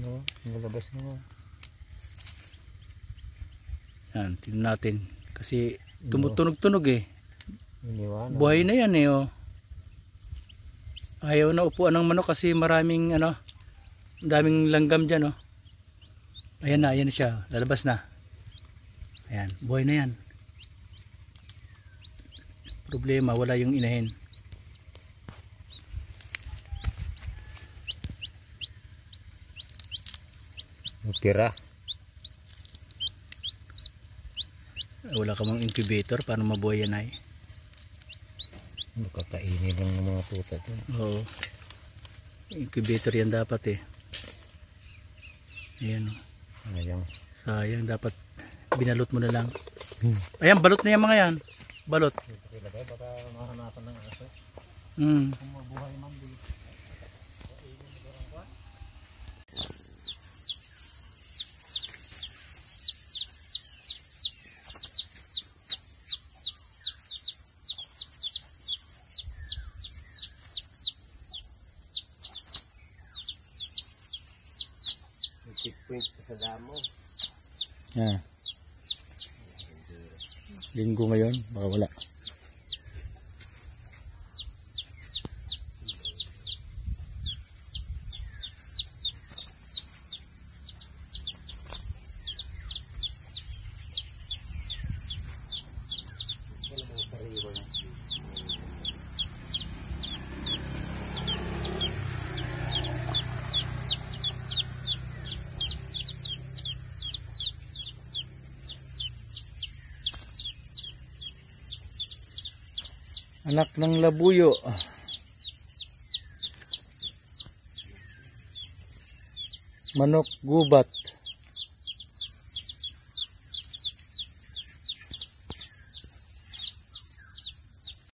No, nilabas mo. Yan, tingnan natin. Kasi tumutunog-tunog eh. Iniwanan. Buhay na yan eh oh. Ayaw na upuan ng manok kasi maraming ano, daming langgam dyan oh. Ayan na, ayan na siya. Lalabas na. Ayan, buhay na yan. Problema, wala yung inahin. Tira. Wala ka mang incubator para mabuhay yan ay. Ano kakainin lang ng mga puta to. Oo. Incubator yan dapat eh. Ayan oh. Ayang. Sayang, dapat binalot mo na lang. Ayan, balot na yan mga yan. Balot. Baka mahanapan ng aso. Mm. Kung mabuhay man di. Checkpoint sa damo. Yan. Linggo ngayon, baka wala. Anak ng labuyo. Manok gubat.